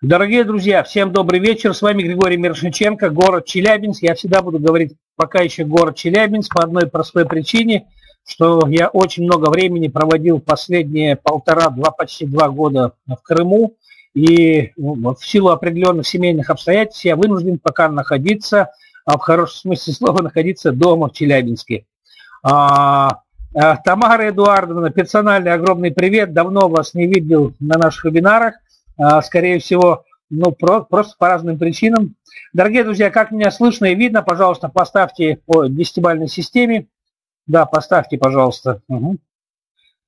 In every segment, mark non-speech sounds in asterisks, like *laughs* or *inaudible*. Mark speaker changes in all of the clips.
Speaker 1: Дорогие друзья, всем добрый вечер. С вами Григорий Мирошниченко, город Челябинск. Я всегда буду говорить пока еще город Челябинск по одной простой причине, что я очень много времени проводил последние полтора-два, почти два года в Крыму. И ну, в силу определенных семейных обстоятельств я вынужден пока находиться, а в хорошем смысле слова, находиться дома в Челябинске. А, а, Тамара Эдуардовна, персональный огромный привет. Давно вас не видел на наших вебинарах. А, скорее всего, ну, про, просто по разным причинам. Дорогие друзья, как меня слышно и видно, пожалуйста, поставьте по десятибальной системе. Да, поставьте, пожалуйста. Угу.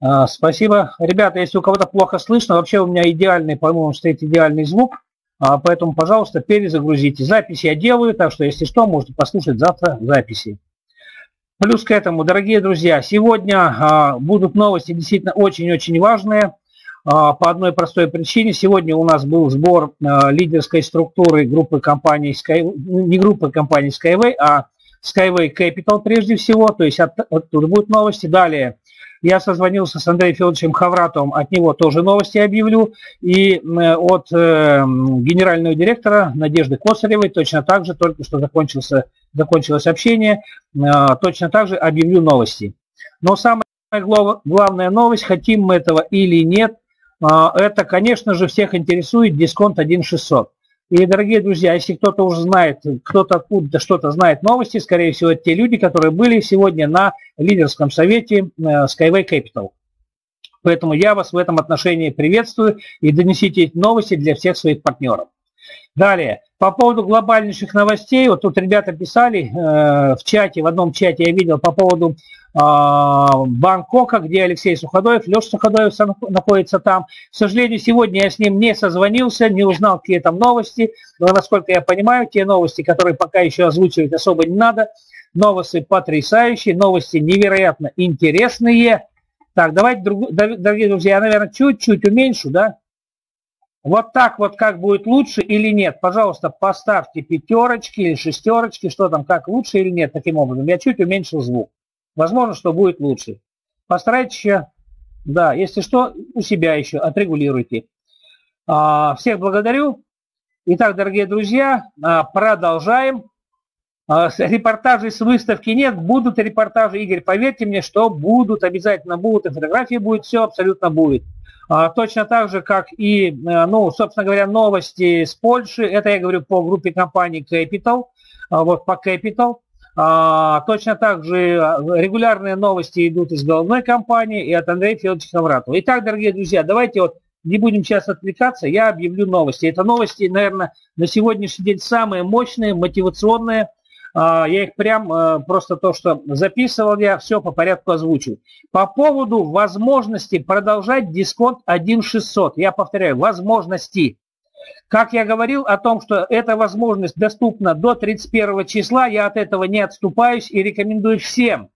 Speaker 1: А, спасибо. Ребята, если у кого-то плохо слышно, вообще у меня идеальный, по-моему, стоит идеальный звук. А, поэтому, пожалуйста, перезагрузите. Запись я делаю, так что, если что, можете послушать завтра записи. Плюс к этому, дорогие друзья, сегодня а, будут новости действительно очень-очень важные. А, по одной простой причине. Сегодня у нас был сбор а, лидерской структуры группы компаний, Sky, не группы компаний Skyway, а Skyway Capital прежде всего, то есть от, оттуда будут новости. Далее я созвонился с Андреем Федоровичем Хавратовым, от него тоже новости объявлю. И от э, генерального директора Надежды Косаревой точно так же, только что закончился, закончилось общение, э, точно так же объявлю новости. Но самая главная новость, хотим мы этого или нет, это, конечно же, всех интересует дисконт 1600. И, дорогие друзья, если кто-то уже знает, кто-то откуда-то что-то знает новости, скорее всего, те люди, которые были сегодня на лидерском совете э, Skyway Capital. Поэтому я вас в этом отношении приветствую и донесите эти новости для всех своих партнеров. Далее, по поводу глобальнейших новостей, вот тут ребята писали э, в чате, в одном чате я видел по поводу а, Бангкока, где Алексей Суходоев, Леша Суходоев находится там. К сожалению, сегодня я с ним не созвонился, не узнал, какие там новости. Но, насколько я понимаю, те новости, которые пока еще озвучивать особо не надо, новости потрясающие, новости невероятно интересные. Так, давайте, дорогие друзья, я, наверное, чуть-чуть уменьшу, да? Вот так вот как будет лучше или нет? Пожалуйста, поставьте пятерочки или шестерочки, что там, как лучше или нет, таким образом. Я чуть уменьшил звук. Возможно, что будет лучше. Постарайтесь да, если что, у себя еще отрегулируйте. А, всех благодарю. Итак, дорогие друзья, а, продолжаем. А, репортажей с выставки нет, будут репортажи, Игорь, поверьте мне, что будут, обязательно будут, и фотографии будет, все абсолютно будет. Точно так же, как и, ну, собственно говоря, новости с Польши, это я говорю по группе компаний Capital, вот по Capital, точно так же а, регулярные новости идут из головной компании и от Андрея Федоровича Хавратова. Итак, дорогие друзья, давайте вот не будем сейчас отвлекаться, я объявлю новости. Это новости, наверное, на сегодняшний день самые мощные, мотивационные. А, я их прям а, просто то, что записывал я, все по порядку озвучу. По поводу возможности продолжать дисконт 1.600. Я повторяю, возможности. Как я говорил о том, что эта возможность доступна до 31 числа, я от этого не отступаюсь и рекомендую всем.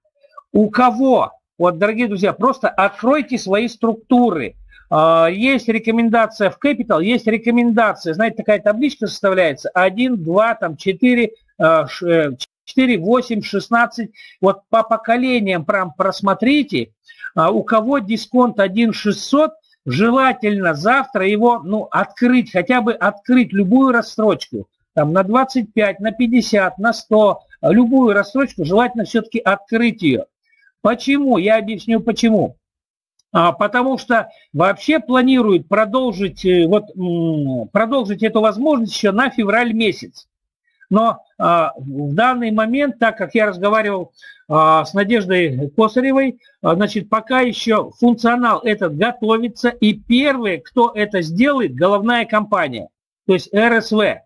Speaker 1: У кого, вот, дорогие друзья, просто откройте свои структуры. А, есть рекомендация в Capital, есть рекомендация, знаете, такая табличка составляется 1, 2, там 4, 4, 8, 16. Вот по поколениям прям просмотрите, а, у кого дисконт 1 600, желательно завтра его ну, открыть, хотя бы открыть любую рассрочку, там на 25, на 50, на 100, любую рассрочку, желательно все-таки открыть ее. Почему? Я объясню почему. А, потому что вообще планируют продолжить, э, вот, продолжить эту возможность еще на февраль месяц. Но а, в данный момент, так как я разговаривал а, с Надеждой Косаревой, а, значит, пока еще функционал этот готовится, и первый, кто это сделает, головная компания, то есть РСВ,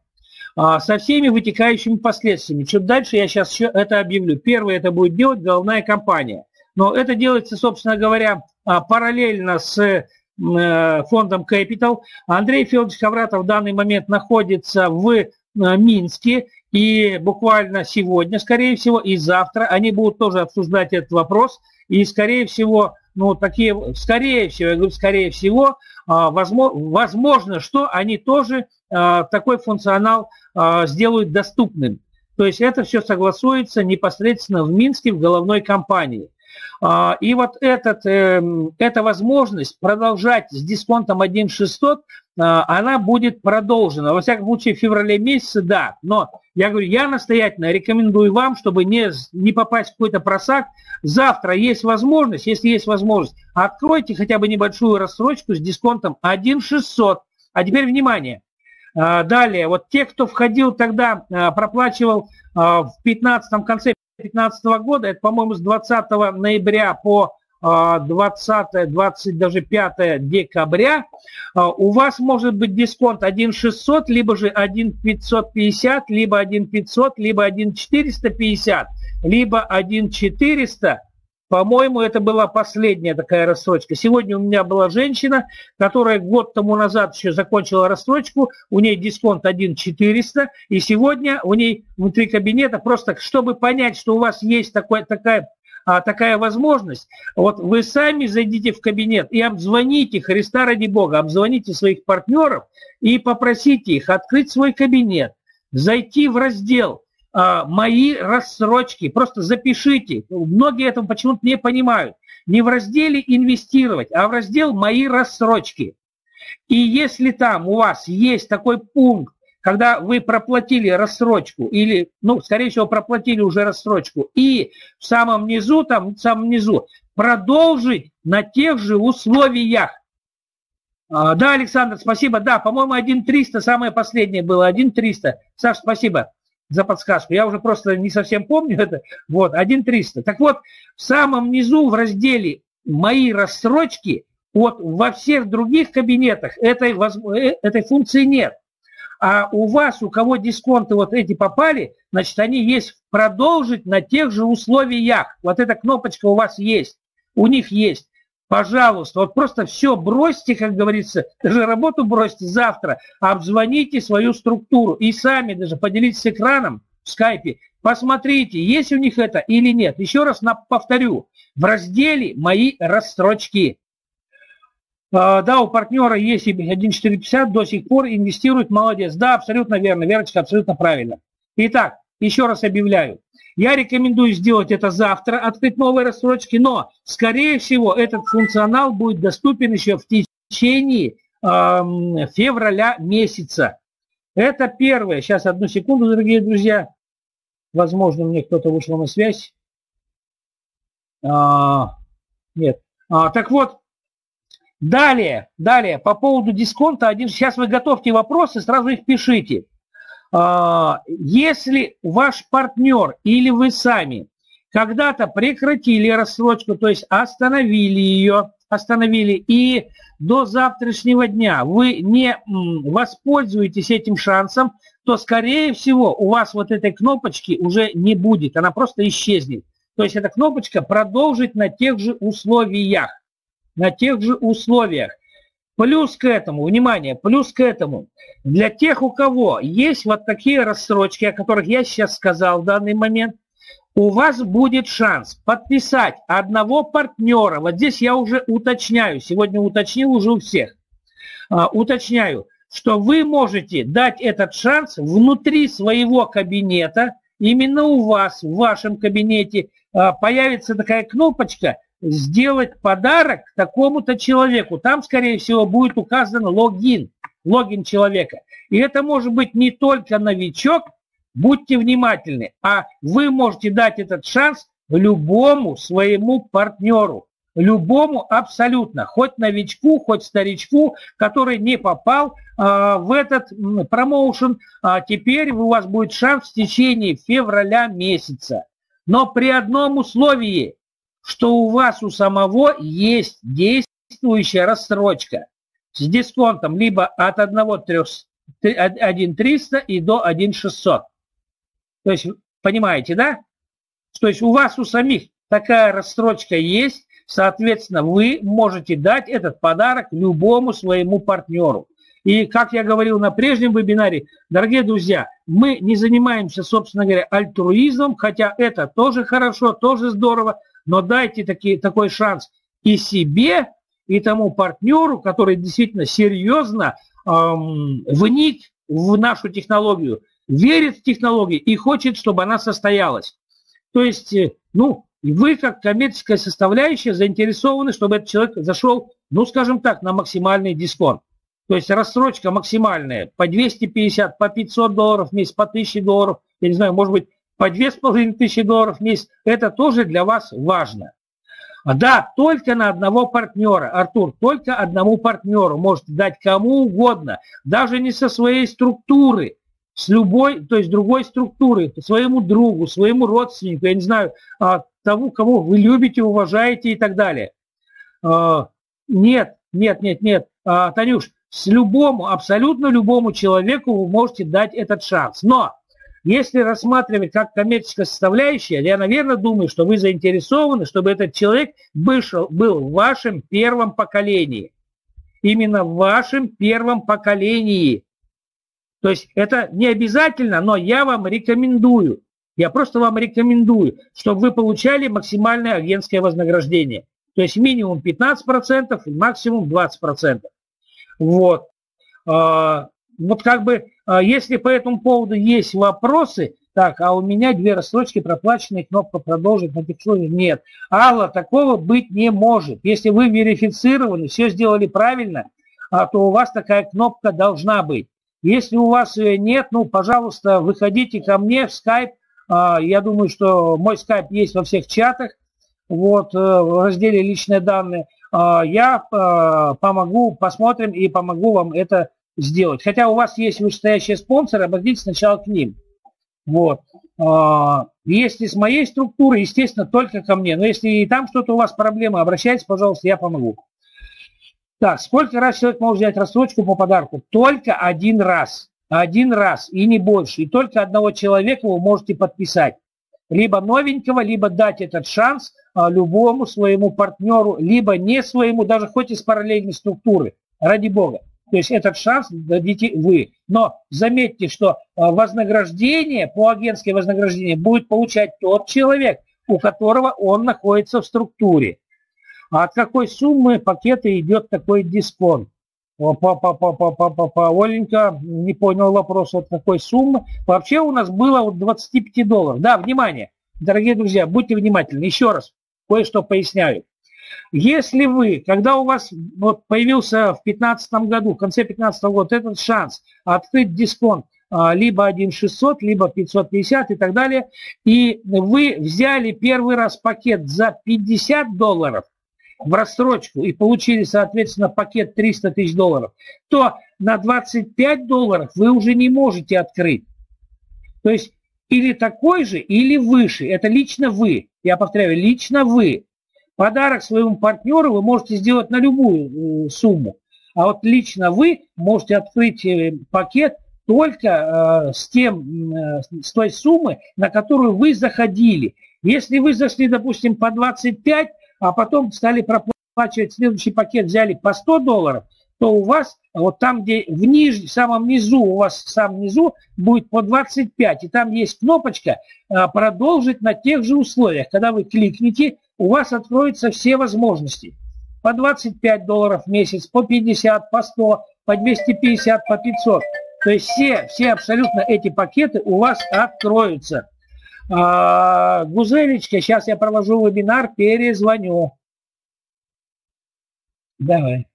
Speaker 1: со всеми вытекающими последствиями. Чуть дальше я сейчас еще это объявлю. Первый это будет делать головная компания. Но это делается, собственно говоря, параллельно с э, фондом Capital. Андрей Федорович Хавратов в данный момент находится в Э, Минске, и буквально сегодня, скорее всего, и завтра они будут тоже обсуждать этот вопрос, и, скорее всего, ну, такие, скорее всего, я говорю, скорее всего, а, возможно, возможно что они тоже а, такой функционал а, сделают доступным. То есть это все согласуется непосредственно в Минске в головной компании. И вот этот, эм, эта возможность продолжать с дисконтом 1,600, а, она будет продолжена. Во всяком случае, в феврале месяце, да. Но я говорю, я настоятельно рекомендую вам, чтобы не, не попасть в какой-то просак. Завтра есть возможность, если есть возможность, откройте хотя бы небольшую рассрочку с дисконтом 1,600. А теперь внимание. А, далее, вот те, кто входил тогда, проплачивал в 15 конце 2015 года, это, по-моему, с 20 ноября по 20, 20, даже 5 декабря, а, у вас может быть дисконт 1,600, либо же 1,550, либо 1,500, либо 1,450, либо 1,400, по-моему, это была последняя такая рассрочка. Сегодня у меня была женщина, которая год тому назад еще закончила рассрочку, у нее дисконт 1,400, и сегодня у ней внутри кабинета просто, чтобы понять, что у вас есть такой, такая а, такая возможность, вот вы сами зайдите в кабинет и обзвоните, Христа ради Бога, обзвоните своих партнеров и попросите их открыть свой кабинет, зайти в раздел а, мои рассрочки. Просто запишите. Многие этого почему-то не понимают. Не в разделе инвестировать, а в раздел мои рассрочки. И если там у вас есть такой пункт, когда вы проплатили рассрочку или, ну, скорее всего, проплатили уже рассрочку, и в самом низу, там, в самом низу, продолжить на тех же условиях. А, да, Александр, спасибо. Да, по-моему, 1.300, самое последнее было, 1.300. Саш, спасибо за подсказку. Я уже просто не совсем помню это. Вот, 1.300. Так вот, в самом низу в разделе «Мои рассрочки» вот во всех других кабинетах этой, э, этой функции нет. А у вас, у кого дисконты вот эти попали, значит, они есть продолжить на тех же условиях. Вот эта кнопочка у вас есть, у них есть. Пожалуйста, вот просто все бросьте, как говорится, *laughs* даже работу бросьте завтра, обзвоните свою структуру и сами даже поделитесь экраном в скайпе, посмотрите, есть у них это или нет. Еще раз повторю, в разделе «Мои рассрочки». А, да, у партнера есть 1.450, до сих пор инвестирует, молодец. Да, абсолютно верно, Верочка, абсолютно правильно. Итак, еще раз объявляю. Я рекомендую сделать это завтра, открыть новые рассрочки, но, скорее всего, этот функционал будет доступен еще в течение э, февраля месяца. Это первое. Сейчас, одну секунду, дорогие друзья. Возможно, мне кто-то вышел на связь. А, нет. А, так вот, далее, далее, по поводу дисконта. Один, сейчас вы готовьте вопросы, сразу их пишите. А, если ваш партнер или вы сами когда-то прекратили рассрочку, то есть остановили ее, остановили, и до завтрашнего дня вы не воспользуетесь этим шансом, то, скорее всего, у вас вот этой кнопочки уже не будет, она просто исчезнет. То есть эта кнопочка продолжить на тех же условиях, на тех же условиях. Плюс к этому, внимание, плюс к этому, для тех, у кого есть вот такие рассрочки, о которых я сейчас сказал в данный момент, у вас будет шанс подписать одного партнера. Вот здесь я уже уточняю, сегодня уточнил уже у всех. А, уточняю, что вы можете дать этот шанс внутри своего кабинета, именно у вас, в вашем кабинете а, появится такая кнопочка – сделать подарок такому-то человеку. Там, скорее всего, будет указан логин, логин человека. И это может быть не только новичок, будьте внимательны, а вы можете дать этот шанс любому своему партнеру. Любому абсолютно, хоть новичку, хоть старичку, который не попал э, в этот промоушен, а теперь у вас будет шанс в течение февраля месяца. Но при одном условии – что у вас у самого есть действующая рассрочка с дисконтом либо от 1,300 и до 1,600. То есть, понимаете, да? То есть у вас у самих такая рассрочка есть, соответственно, вы можете дать этот подарок любому своему партнеру. И, как я говорил на прежнем вебинаре, дорогие друзья, мы не занимаемся, собственно говоря, альтруизмом, хотя это тоже хорошо, тоже здорово, но дайте таки, такой шанс и себе, и тому партнеру, который действительно серьезно эм, вник в нашу технологию, верит в технологию и хочет, чтобы она состоялась. То есть, э, ну, вы, как коммерческая составляющая, заинтересованы, чтобы этот человек зашел, ну, скажем так, на максимальный дисконт. То есть рассрочка максимальная по 250, по 500 долларов в месяц, по 1000 долларов, я не знаю, может быть, по 2500 долларов в месяц. Это тоже для вас важно. Да, только на одного партнера, Артур, только одному партнеру можете дать кому угодно, даже не со своей структуры, с любой, то есть другой структуры, своему другу, своему родственнику, я не знаю, а, тому, кого вы любите, уважаете и так далее. А, нет, нет, нет, нет, а, Танюш, с любому, абсолютно любому человеку вы можете дать этот шанс. Но если рассматривать как коммерческая составляющая, я, наверное, думаю, что вы заинтересованы, чтобы этот человек вышел, был в вашем первом поколении. Именно в вашем первом поколении. То есть это не обязательно, но я вам рекомендую. Я просто вам рекомендую, чтобы вы получали максимальное агентское вознаграждение. То есть минимум 15% и максимум 20%. Вот. А, вот как бы, а, если по этому поводу есть вопросы, так, а у меня две рассрочки проплаченные, кнопка продолжить на текстуре нет. Алла, такого быть не может. Если вы верифицированы, все сделали правильно, а, то у вас такая кнопка должна быть. Если у вас ее нет, ну, пожалуйста, выходите ко мне в скайп. Я думаю, что мой скайп есть во всех чатах, вот, э, в разделе личные данные. Я э, помогу, посмотрим и помогу вам это сделать. Хотя у вас есть вышестоящие спонсоры, обратитесь сначала к ним. Вот. А, если с моей структуры, естественно, только ко мне. Но если и там что-то у вас проблемы, обращайтесь, пожалуйста, я помогу. Так, сколько раз человек может взять рассрочку по подарку? Только один раз. Один раз и не больше. И только одного человека вы можете подписать. Либо новенького, либо дать этот шанс а, любому своему партнеру, либо не своему, даже хоть из параллельной структуры. Ради бога. То есть этот шанс дадите вы. Но заметьте, что а, вознаграждение, по агентское вознаграждение будет получать тот человек, у которого он находится в структуре. А от какой суммы пакета идет такой дисконт? Оленька, не понял вопрос, от какой суммы. Вообще у нас было от 25 долларов. Да, внимание, дорогие друзья, будьте внимательны. Еще раз кое-что поясняю. Если вы, когда у вас вот появился в 2015 году, в конце 2015 года этот шанс открыть дисконт а, либо 1600, либо 550 и так далее, и вы взяли первый раз пакет за 50 долларов в рассрочку и получили, соответственно, пакет 300 тысяч долларов, то на 25 долларов вы уже не можете открыть. То есть или такой же, или выше. Это лично вы. Я повторяю, лично вы. Подарок своему партнеру вы можете сделать на любую э, сумму. А вот лично вы можете открыть э, пакет только э, с, тем, с той суммы, на которую вы заходили. Если вы зашли, допустим, по 25, а потом стали проплачивать следующий пакет, взяли по 100 долларов, то у вас вот там, где в, ниж, самом низу, у вас в самом низу будет по 25, и там есть кнопочка «Продолжить на тех же условиях». Когда вы кликните, у вас откроются все возможности. По 25 долларов в месяц, по 50, по 100, по 250, по 500. То есть все, все абсолютно эти пакеты у вас откроются. А, Гузелечка, сейчас я провожу вебинар, перезвоню. Давай.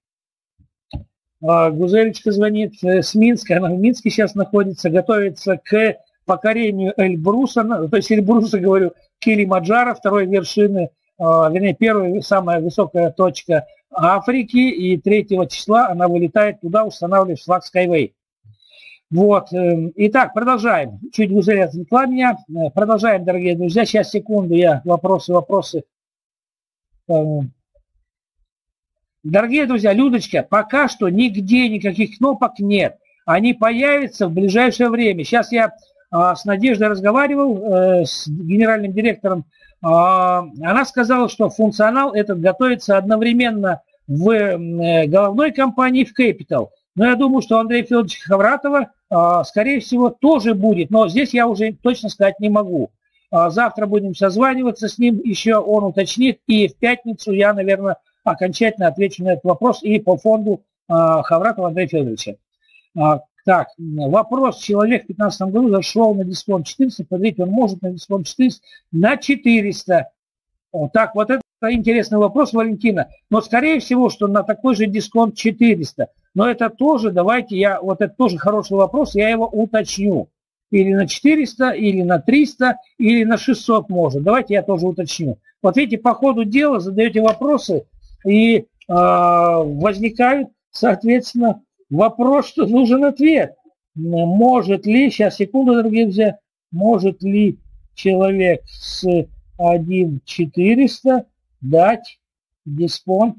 Speaker 1: А, Гузелечка звонит э, с Минска, она в Минске сейчас находится, готовится к покорению Эльбруса, то есть Эльбруса, говорю, Килимаджара, второй вершины вернее, первая, самая высокая точка Африки, и 3 числа она вылетает туда, устанавливает флаг Skyway. Вот. Эм, итак, продолжаем. Чуть Гузель отвлекла меня. Э, продолжаем, дорогие друзья. Сейчас, секунду, я вопросы, вопросы. Дорогие друзья, Людочка, пока что нигде никаких кнопок нет. Они появятся в ближайшее время. Сейчас я с Надеждой разговаривал, э, с генеральным директором она сказала, что функционал этот готовится одновременно в э, головной компании в Capital. Но я думаю, что Андрей Федорович Хавратова, а, скорее всего, тоже будет. Но здесь я уже точно сказать не могу. А, завтра будем созваниваться с ним, еще он уточнит. И в пятницу я, наверное, окончательно отвечу на этот вопрос и по фонду Хавратова Андрея Федоровича. Так, вопрос. Человек в 2015 году зашел на дисконт 400. Смотрите, он может на дисконт 400 на 400. Так, вот это интересный вопрос, Валентина. Но, скорее всего, что на такой же дисконт 400. Но это тоже, давайте я, вот это тоже хороший вопрос, я его уточню. Или на 400, или на 300, или на 600 может. Давайте я тоже уточню. Вот видите, по ходу дела задаете вопросы, и э, возникают, соответственно, вопрос, что нужен ответ. Может ли, сейчас, секунду, дорогие друзья, может ли человек с 1.400 дать дисконт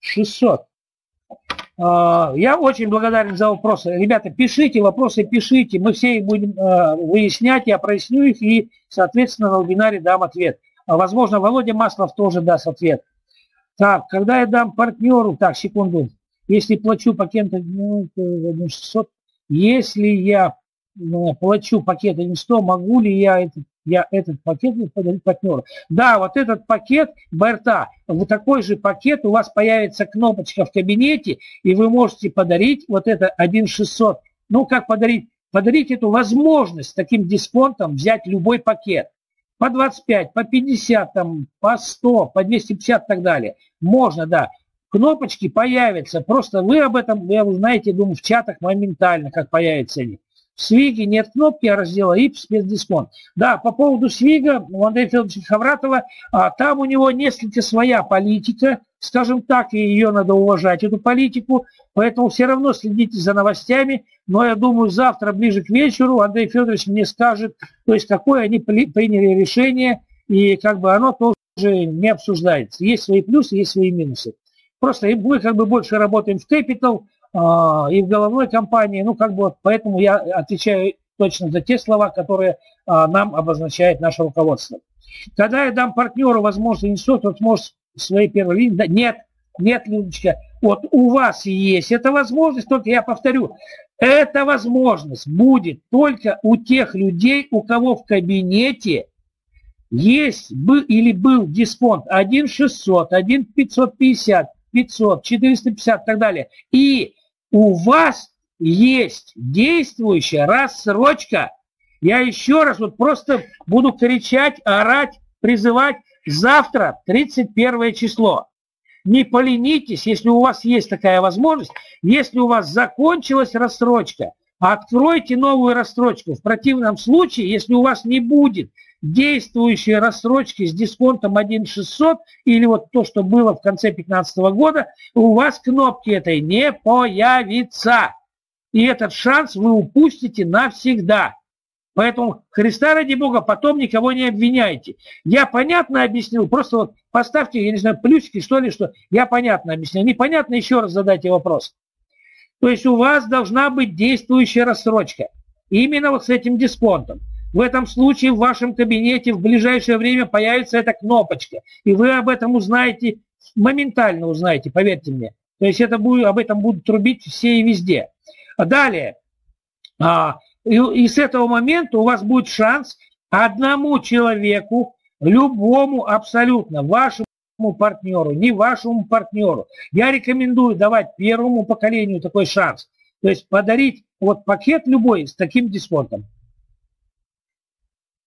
Speaker 1: 600? А, я очень благодарен за вопросы. Ребята, пишите вопросы, пишите. Мы все их будем а, выяснять, я проясню их и, соответственно, на вебинаре дам ответ. А, возможно, Володя Маслов тоже даст ответ. Так, когда я дам партнеру, так, секунду, если плачу пакет ну, 600, если я плачу пакет 100, могу ли я этот я этот пакет подарить партнеру. Да, вот этот пакет БРТА, вот такой же пакет, у вас появится кнопочка в кабинете, и вы можете подарить вот это 1600. Ну, как подарить? Подарить эту возможность таким дисконтом взять любой пакет. По 25, по 50, там, по 100, по 250 и так далее. Можно, да. Кнопочки появятся. Просто вы об этом, вы узнаете, думаю, в чатах моментально, как появятся они. В Свиге нет кнопки, раздела ИП спецдисконт. Да, по поводу Свига, у Андрея Федоровича Хавратова, а, там у него несколько своя политика, скажем так, и ее надо уважать, эту политику, поэтому все равно следите за новостями, но я думаю, завтра ближе к вечеру Андрей Федорович мне скажет, то есть какое они приняли решение, и как бы оно тоже не обсуждается. Есть свои плюсы, есть свои минусы. Просто мы как бы больше работаем в Capital, а, и в головной компании. Ну, как бы вот поэтому я отвечаю точно за те слова, которые а, нам обозначает наше руководство. Когда я дам партнеру возможность институт, он сможет своей первой линии... Да, нет, нет, Людочка, вот у вас есть эта возможность, только я повторю, эта возможность будет только у тех людей, у кого в кабинете есть был или был дисконт 1,600, 1,550, 500, 450 и так далее. И у вас есть действующая рассрочка. Я еще раз вот просто буду кричать, орать, призывать завтра, 31 число. Не поленитесь, если у вас есть такая возможность, если у вас закончилась рассрочка, откройте новую рассрочку. В противном случае, если у вас не будет действующие рассрочки с дисконтом 1,600 или вот то, что было в конце 2015 года, у вас кнопки этой не появится. И этот шанс вы упустите навсегда. Поэтому Христа ради Бога потом никого не обвиняйте. Я понятно объяснил, просто вот поставьте, я не знаю, плюсики, что ли, что я понятно объяснил. Непонятно, еще раз задайте вопрос. То есть у вас должна быть действующая рассрочка. Именно вот с этим дисконтом. В этом случае в вашем кабинете в ближайшее время появится эта кнопочка, и вы об этом узнаете, моментально узнаете, поверьте мне. То есть это будет, об этом будут трубить все и везде. Далее, а, и, и с этого момента у вас будет шанс одному человеку, любому абсолютно, вашему партнеру, не вашему партнеру. Я рекомендую давать первому поколению такой шанс. То есть подарить вот пакет любой с таким дисконтом.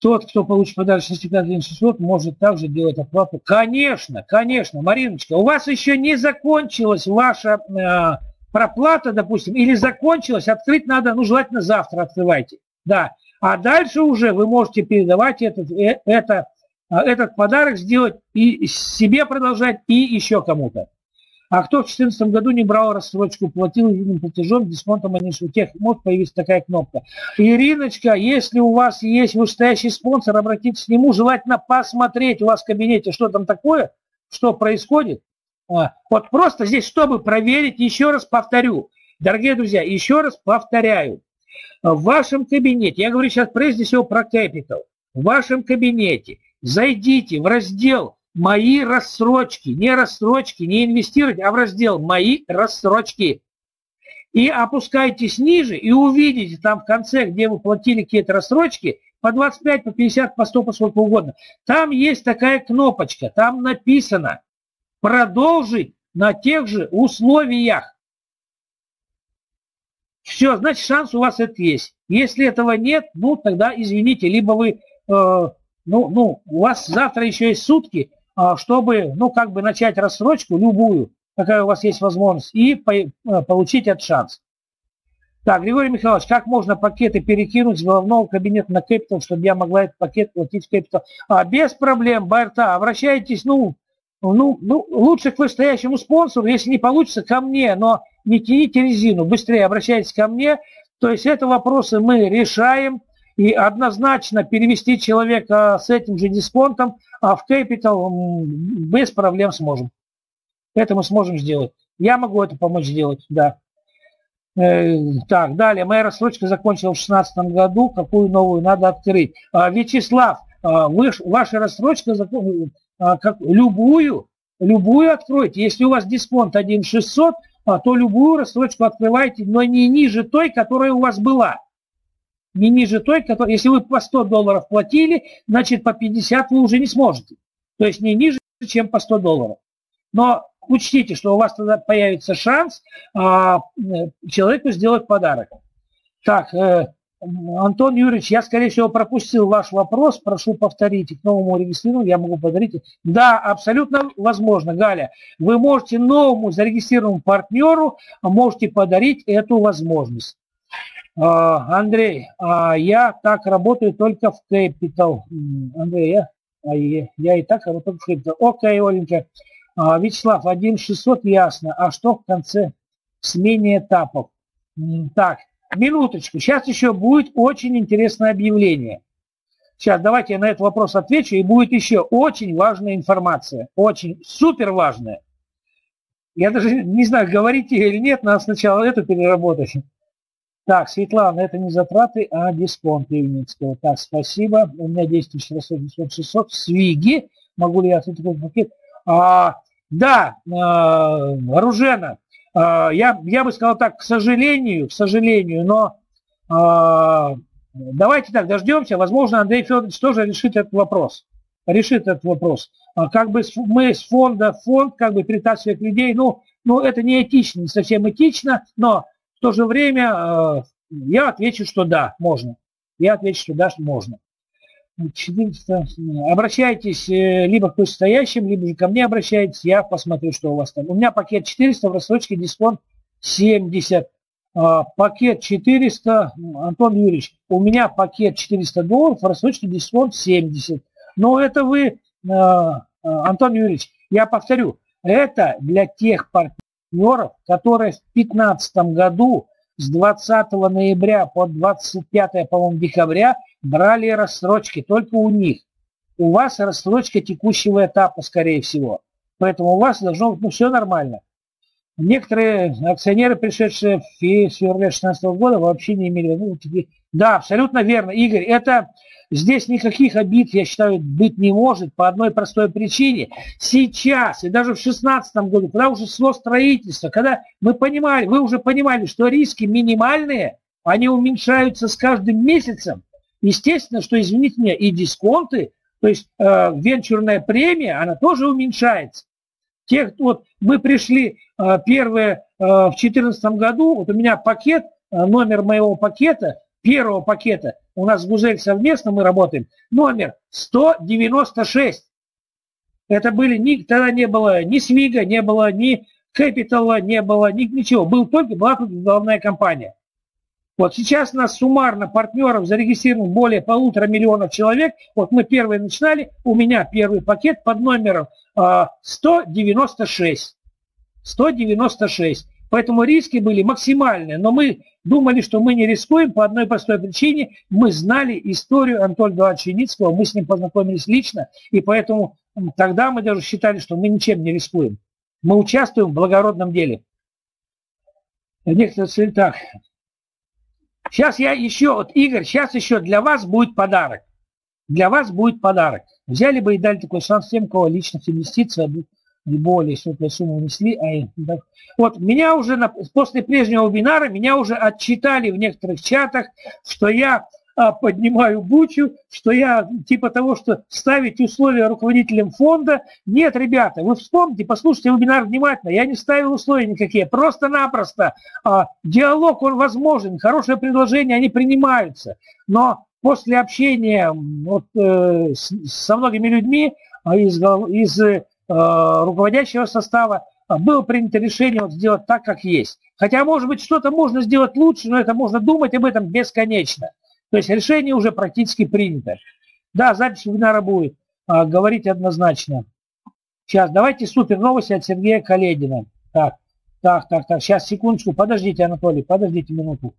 Speaker 1: Тот, кто получит подарочный сертификат 1600, может также делать оплату. Конечно, конечно, Мариночка, у вас еще не закончилась ваша э, проплата, допустим, или закончилась, открыть надо, ну, желательно завтра открывайте. Да. А дальше уже вы можете передавать этот, э, это, э, этот подарок, сделать и себе продолжать, и еще кому-то. А кто в 2014 году не брал рассрочку, платил единым платежом, дисконтом они у тех может появиться такая кнопка. Ириночка, если у вас есть вышестоящий спонсор, обратитесь к нему, желательно посмотреть у вас в кабинете, что там такое, что происходит. А, вот просто здесь, чтобы проверить, еще раз повторю, дорогие друзья, еще раз повторяю, в вашем кабинете, я говорю сейчас прежде всего про Capital, в вашем кабинете зайдите в раздел мои рассрочки, не рассрочки, не инвестировать, а в раздел «Мои рассрочки». И опускайтесь ниже и увидите там в конце, где вы платили какие-то рассрочки, по 25, по 50, по 100, по сколько угодно. Там есть такая кнопочка, там написано «Продолжить на тех же условиях». Все, значит, шанс у вас это есть. Если этого нет, ну, тогда извините, либо вы, э, ну, ну, у вас завтра еще есть сутки, чтобы, ну, как бы начать рассрочку любую, какая у вас есть возможность, и э, получить этот шанс. Так, Григорий Михайлович, как можно пакеты перекинуть с головного кабинета на Capital, чтобы я могла этот пакет платить в Capital? А, без проблем, Байрта, обращайтесь, ну, ну, ну, лучше к вышестоящему спонсору, если не получится, ко мне, но не тяните резину, быстрее обращайтесь ко мне. То есть это вопросы мы решаем, и однозначно перевести человека с этим же дисконтом а в Capital без проблем сможем. Это мы сможем сделать. Я могу это помочь сделать, да. Э, так, далее. Моя рассрочка закончилась в 2016 году. Какую новую надо открыть? А, Вячеслав, а, вы, ваша рассрочка закон, а, как, любую, любую откройте. Если у вас дисконт 1600, а, то любую рассрочку открывайте, но не ниже той, которая у вас была. Не ниже той, которая... Если вы по 100 долларов платили, значит по 50 вы уже не сможете. То есть не ниже, чем по 100 долларов. Но учтите, что у вас тогда появится шанс а, человеку сделать подарок. Так, э, Антон Юрьевич, я, скорее всего, пропустил ваш вопрос. Прошу повторить. К новому регистрированию я могу подарить. Да, абсолютно возможно, Галя. Вы можете новому зарегистрированному партнеру можете подарить эту возможность. А, Андрей, а я так работаю только в Capital. Андрей, а я, я и так работаю в Capital. Окей, Оленька. А, Вячеслав, 1.600 ясно. А что в конце смене этапов? Так, минуточку. Сейчас еще будет очень интересное объявление. Сейчас давайте я на этот вопрос отвечу, и будет еще очень важная информация. Очень супер важная. Я даже не знаю, говорите или нет, надо сначала это переработать. Так, Светлана, это не затраты, а дисконт Ильницкого. Так, спасибо. У меня действующий расход 600. Свиги. Могу ли я открыть такой пакет? А, да, а, Ружена, а, я, я бы сказал так, к сожалению, к сожалению, но а, давайте так, дождемся. Возможно, Андрей Федорович тоже решит этот вопрос. Решит этот вопрос. А, как бы мы с фонда фонд как бы перетаскивать людей, ну, ну, это не этично, не совсем этично, но в то же время э, я отвечу, что да, можно. Я отвечу, что да, что можно. 400. Обращайтесь э, либо к вышестоящим, либо же ко мне обращайтесь, я посмотрю, что у вас там. У меня пакет 400, в рассрочке дисконт 70. А, пакет 400, Антон Юрьевич, у меня пакет 400 долларов, в рассрочке дисконт 70. Но это вы, а, Антон Юрьевич, я повторю, это для тех партнеров, партнеров, которые в 2015 году с 20 ноября по 25 по декабря брали рассрочки только у них. У вас рассрочка текущего этапа, скорее всего. Поэтому у вас должно быть ну, все нормально. Некоторые акционеры, пришедшие в феврале 2016 года, вообще не имели... Ну, да, абсолютно верно, Игорь. Это Здесь никаких обид, я считаю, быть не может по одной простой причине. Сейчас и даже в 2016 году, когда уже шло строительство, когда мы понимали, вы уже понимали, что риски минимальные, они уменьшаются с каждым месяцем. Естественно, что, извините меня, и дисконты, то есть э, венчурная премия, она тоже уменьшается. Тех, вот мы пришли э, первые э, в 2014 году, вот у меня пакет, э, номер моего пакета, первого пакета у нас с Гузель совместно мы работаем, номер 196. Это были, ни, тогда не было ни Свига, не было ни Капитала, не было ни, ничего. Был только, была только головная компания. Вот сейчас нас суммарно партнеров зарегистрировано более полутора миллионов человек. Вот мы первые начинали, у меня первый пакет под номером э, 196. 196. Поэтому риски были максимальные. Но мы думали, что мы не рискуем по одной простой причине. Мы знали историю Анатолия Эдуардовича Яницкого, мы с ним познакомились лично, и поэтому тогда мы даже считали, что мы ничем не рискуем. Мы участвуем в благородном деле. Некоторые так. Сейчас я еще, вот, Игорь, сейчас еще для вас будет подарок. Для вас будет подарок. Взяли бы и дали такой шанс тем, кого личных инвестиций не более сотной суммы внесли. А, да. Вот меня уже на, после прежнего вебинара меня уже отчитали в некоторых чатах, что я а, поднимаю бучу, что я типа того, что ставить условия руководителям фонда. Нет, ребята, вы вспомните, послушайте вебинар внимательно. Я не ставил условия никакие, просто-напросто а, диалог, он возможен, хорошие предложения, они принимаются. Но после общения вот, э, с, со многими людьми из, из э, руководящего состава было принято решение вот сделать так, как есть. Хотя, может быть, что-то можно сделать лучше, но это можно думать об этом бесконечно. То есть решение уже практически принято. Да, запись вебинара будет а, говорить однозначно. Сейчас, давайте супер новости от Сергея Каледина. Так, так, так, так, сейчас, секундочку, подождите, Анатолий, подождите минуту.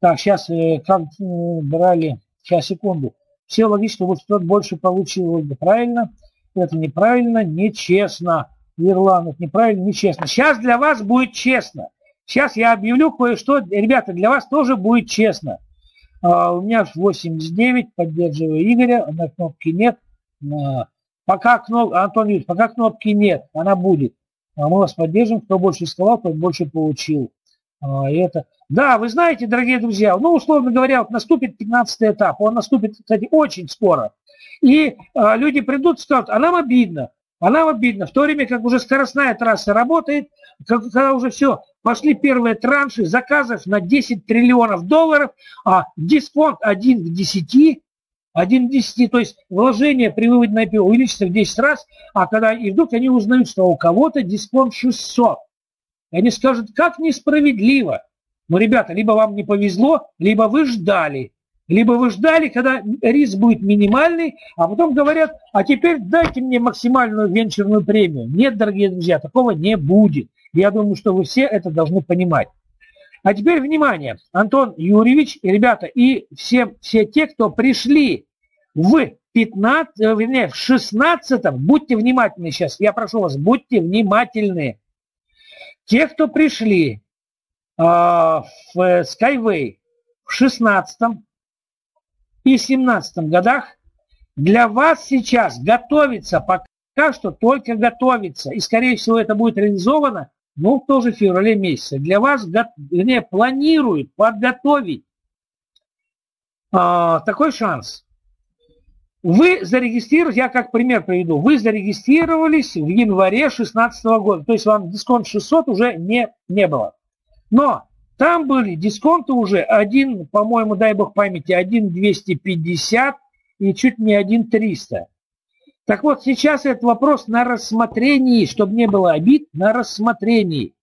Speaker 1: Так, сейчас, э, как э, брали, сейчас, секунду. Все логично, вот кто больше получил, правильно? Это неправильно, нечестно. Ирланд, это неправильно, нечестно. Сейчас для вас будет честно. Сейчас я объявлю кое-что. Ребята, для вас тоже будет честно. А, у меня 89, поддерживаю Игоря, на кнопки нет. А, пока кнопки, Антон Юрьевич, пока кнопки нет, она будет. А мы вас поддержим, кто больше сказал, тот больше получил. А, это. Да, вы знаете, дорогие друзья, ну, условно говоря, вот наступит 15 этап, он наступит, кстати, очень скоро. И а, люди придут и скажут, а нам обидно, а нам обидно. В то время как уже скоростная трасса работает, когда уже все, пошли первые транши заказов на 10 триллионов долларов, а дисконт 1 к 10, 1 к 10, то есть вложение при выводе на IPO увеличится в 10 раз, а когда и вдруг они узнают, что у кого-то дисконт 600. И они скажут, как несправедливо. Но, ребята, либо вам не повезло, либо вы ждали. Либо вы ждали, когда риск будет минимальный, а потом говорят, а теперь дайте мне максимальную венчурную премию. Нет, дорогие друзья, такого не будет. Я думаю, что вы все это должны понимать. А теперь внимание, Антон Юрьевич, и ребята, и все, все те, кто пришли в 15, э, вернее, в 16, будьте внимательны сейчас, я прошу вас, будьте внимательны. Те, кто пришли э, в Skyway в 16 и 17 годах, для вас сейчас готовится, пока что только готовится, и скорее всего это будет реализовано ну, тоже в феврале месяце, для вас, вернее, планируют подготовить а, такой шанс. Вы зарегистрировались, я как пример приведу, вы зарегистрировались в январе 2016 года, то есть вам дисконт 600 уже не, не было. Но там были дисконты уже один, по-моему, дай бог памяти, 1,250 и чуть не 1,300. Так вот, сейчас этот вопрос на рассмотрении, чтобы не было обид, на рассмотрении,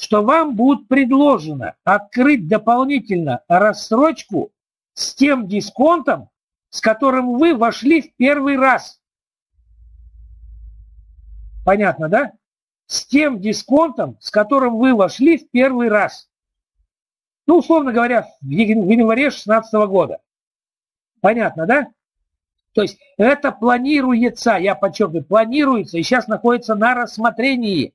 Speaker 1: что вам будет предложено открыть дополнительно рассрочку с тем дисконтом, с которым вы вошли в первый раз. Понятно, да? С тем дисконтом, с которым вы вошли в первый раз. Ну, условно говоря, в январе 2016 года. Понятно, да? То есть это планируется, я подчеркиваю, планируется и сейчас находится на рассмотрении.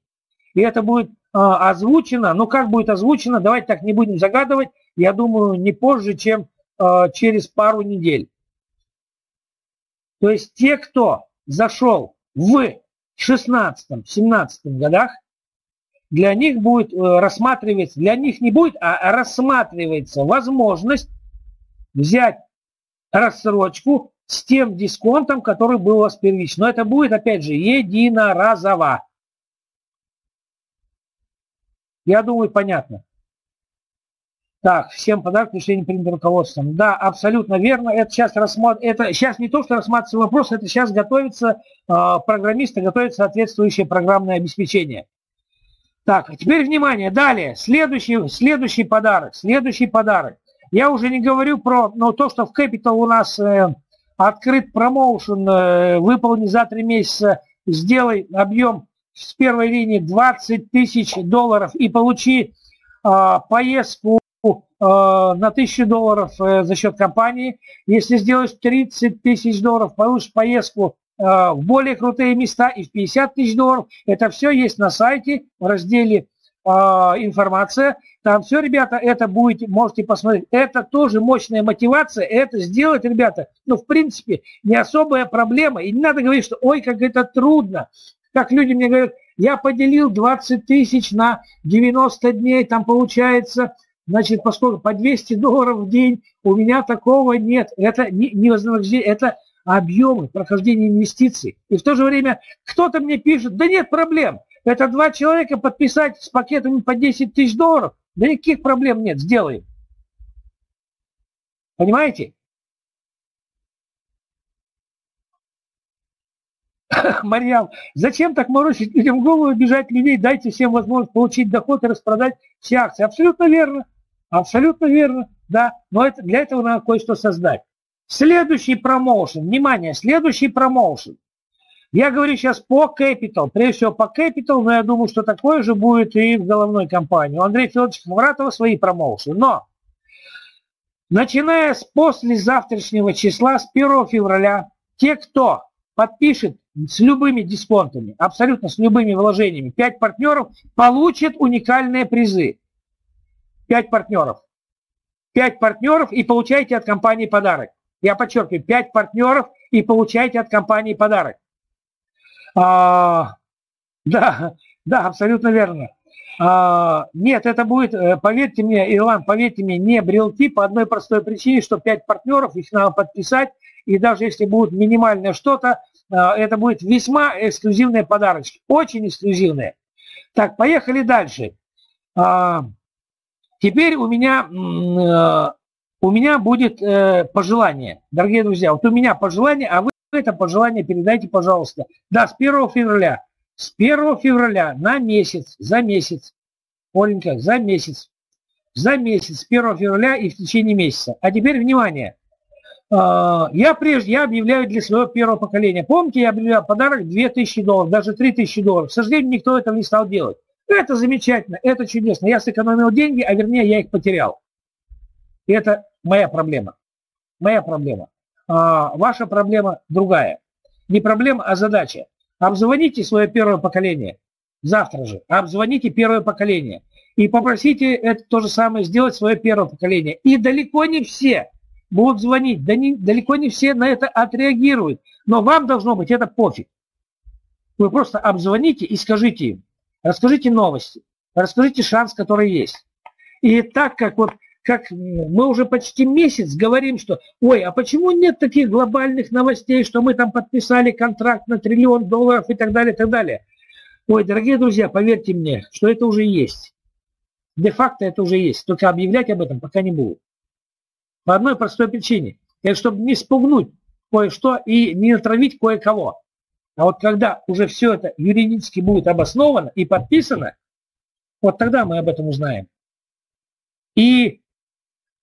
Speaker 1: И это будет э, озвучено. Ну, как будет озвучено, давайте так не будем загадывать. Я думаю, не позже, чем э, через пару недель. То есть те, кто зашел в 16-17 годах, для них будет э, рассматриваться, для них не будет, а рассматривается возможность взять рассрочку с тем дисконтом, который был у вас первично. Но это будет, опять же, единоразово. Я думаю, понятно. Так, всем подарок решение принято руководством. Да, абсолютно верно. Это сейчас рассмат... это сейчас не то, что рассматривается вопрос, это сейчас готовится э, программисты, готовит соответствующее программное обеспечение. Так, теперь внимание, далее, следующий, следующий подарок, следующий подарок. Я уже не говорю про ну, то, что в Capital у нас э, открыт промоушен, э, выполни за три месяца, сделай объем с первой линии 20 тысяч долларов и получи э, поездку э, на 1000 долларов э, за счет компании. Если сделаешь 30 тысяч долларов, получишь поездку в более крутые места и в 50 тысяч долларов. Это все есть на сайте в разделе э, информация. Там все, ребята, это будет, можете посмотреть. Это тоже мощная мотивация, это сделать, ребята, ну, в принципе, не особая проблема. И не надо говорить, что ой, как это трудно. Как люди мне говорят, я поделил 20 тысяч на 90 дней, там получается, значит, поскольку по 200 долларов в день, у меня такого нет. Это не, не вознаграждение, это объемы прохождения инвестиций. И в то же время кто-то мне пишет, да нет проблем, это два человека подписать с пакетами по 10 тысяч долларов, да никаких проблем нет, сделаем. Понимаете? *laughs* Марьям, зачем так морочить людям голову, обижать людей, дайте всем возможность получить доход и распродать все акции. Абсолютно верно, абсолютно верно, да, но это, для этого надо кое-что создать. Следующий промоушен, внимание, следующий промоушен. Я говорю сейчас по Capital, прежде всего по Capital, но я думаю, что такое же будет и в головной компании. У Андрея Федоровича Хмуратова свои промоушены. Но начиная с послезавтрашнего числа, с 1 февраля, те, кто подпишет с любыми дисконтами, абсолютно с любыми вложениями, 5 партнеров, получат уникальные призы. 5 партнеров. 5 партнеров и получаете от компании подарок. Я подчеркиваю, 5 партнеров и получаете от компании подарок. А, да, да, абсолютно верно. А, нет, это будет, э, поверьте мне, Иван, поверьте мне, не брелки по одной простой причине, что 5 партнеров, их надо подписать, и даже если будет минимальное что-то, а, это будет весьма эксклюзивные подарочки, очень эксклюзивные. Так, поехали дальше. А, теперь у меня, э, у меня будет э, пожелание, дорогие друзья, вот у меня пожелание, а вы это пожелание передайте, пожалуйста. Да, с 1 февраля. С 1 февраля на месяц, за месяц. Оленька, за месяц. За месяц, с 1 февраля и в течение месяца. А теперь внимание. А, я прежде, я объявляю для своего первого поколения. Помните, я объявлял подарок 2000 долларов, даже 3000 долларов. К сожалению, никто этого не стал делать. Это замечательно, это чудесно. Я сэкономил деньги, а вернее я их потерял. И это моя проблема. Моя проблема а, ваша проблема другая. Не проблема, а задача. Обзвоните свое первое поколение. Завтра же. Обзвоните первое поколение. И попросите это то же самое сделать свое первое поколение. И далеко не все будут звонить. Да не, далеко не все на это отреагируют. Но вам должно быть это пофиг. Вы просто обзвоните и скажите им. Расскажите новости. Расскажите шанс, который есть. И так как вот как мы уже почти месяц говорим, что ой, а почему нет таких глобальных новостей, что мы там подписали контракт на триллион долларов и так далее, и так далее. Ой, дорогие друзья, поверьте мне, что это уже есть. Де-факто это уже есть. Только объявлять об этом пока не буду. По одной простой причине. Это чтобы не спугнуть кое-что и не натравить кое-кого. А вот когда уже все это юридически будет обосновано и подписано, вот тогда мы об этом узнаем. И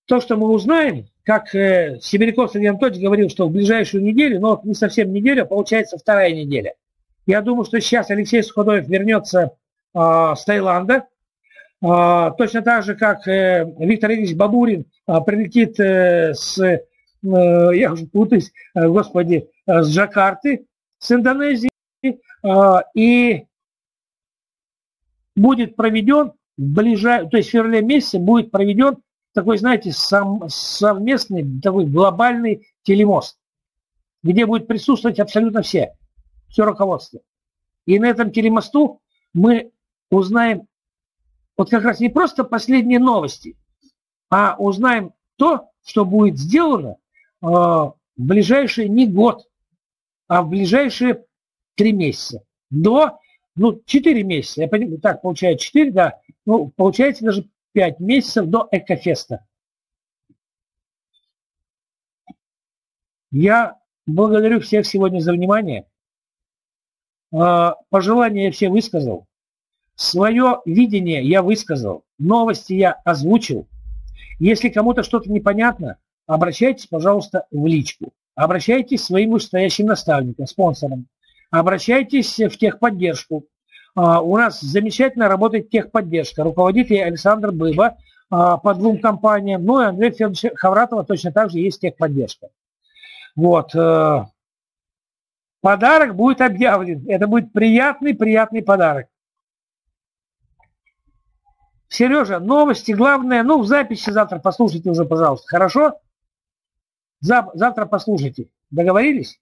Speaker 1: то, что мы узнаем, как э, Сибиряков Сергей Анатольевич говорил, что в ближайшую неделю, но не совсем неделя, а получается вторая неделя. Я думаю, что сейчас Алексей Суходоев вернется э, с Таиланда, э, точно так же, как э, Виктор Ильич Бабурин э, прилетит э, с, э, я уже путаюсь, э, господи, э, с Джакарты, с Индонезии, э, и будет проведен в ближай... то есть в феврале месяце будет проведен такой, знаете, сам, совместный, такой глобальный телемост, где будет присутствовать абсолютно все, все руководство. И на этом телемосту мы узнаем вот как раз не просто последние новости, а узнаем то, что будет сделано э, в ближайший не год, а в ближайшие три месяца. До, ну, четыре месяца. Я понимаю, так, получается четыре, да. Ну, получается даже 5 месяцев до Экофеста. Я благодарю всех сегодня за внимание. А, пожелания я все высказал. Свое видение я высказал. Новости я озвучил. Если кому-то что-то непонятно, обращайтесь, пожалуйста, в личку. Обращайтесь к своим вышестоящим наставникам, спонсорам. Обращайтесь в техподдержку. А, у нас замечательно работает техподдержка. Руководитель Александр Быба а, по двум компаниям. Ну и Андрей Федорович Хавратова точно так же есть техподдержка. Вот. Э, подарок будет объявлен. Это будет приятный-приятный подарок. Сережа, новости главное, ну, в записи завтра послушайте уже, пожалуйста. Хорошо? Завтра послушайте. Договорились?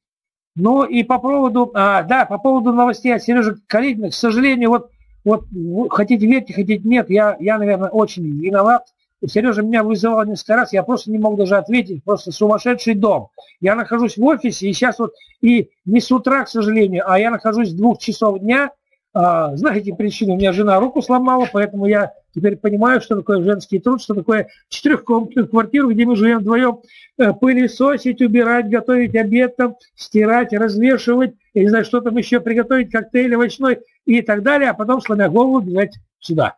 Speaker 1: Ну и по поводу, а, да, по поводу новостей от Сережи Калитина, к сожалению, вот, вот хотите верьте, хотите нет, я, я, наверное, очень виноват. Сережа меня вызывал несколько раз, я просто не мог даже ответить, просто сумасшедший дом. Я нахожусь в офисе, и сейчас вот, и не с утра, к сожалению, а я нахожусь с двух часов дня, а, знаете причину, у меня жена руку сломала, поэтому я Теперь понимаю, что такое женский труд, что такое четырехкомнатную квартиру, где мы живем вдвоем, э, пылесосить, убирать, готовить обед, там, стирать, развешивать, я не знаю, что там еще приготовить, коктейль овощной и так далее, а потом, сломя голову, бежать сюда.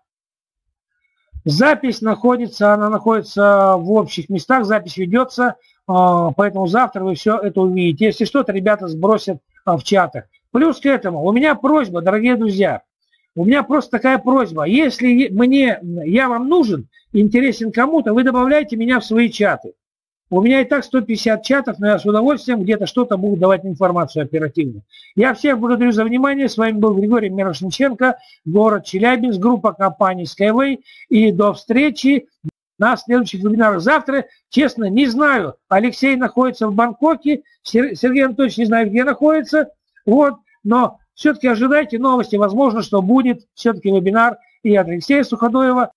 Speaker 1: Запись находится, она находится в общих местах, запись ведется, а, поэтому завтра вы все это увидите. Если что-то, ребята сбросят а, в чатах. Плюс к этому, у меня просьба, дорогие друзья, у меня просто такая просьба. Если мне, я вам нужен, интересен кому-то, вы добавляйте меня в свои чаты. У меня и так 150 чатов, но я с удовольствием где-то что-то буду давать информацию оперативно. Я всех благодарю за внимание. С вами был Григорий Мирошниченко, город Челябинск, группа компаний Skyway. И до встречи на следующих вебинарах. Завтра, честно, не знаю. Алексей находится в Бангкоке, Сергей Анатольевич не знаю, где находится. Вот, но все-таки ожидайте новости. Возможно, что будет все-таки вебинар и от Алексея Суходоева,